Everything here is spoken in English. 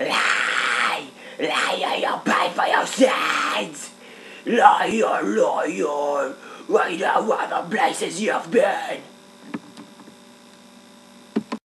Lie! Liar, you'll pay for your sins! Liar, liar! Right now, what the places you've been!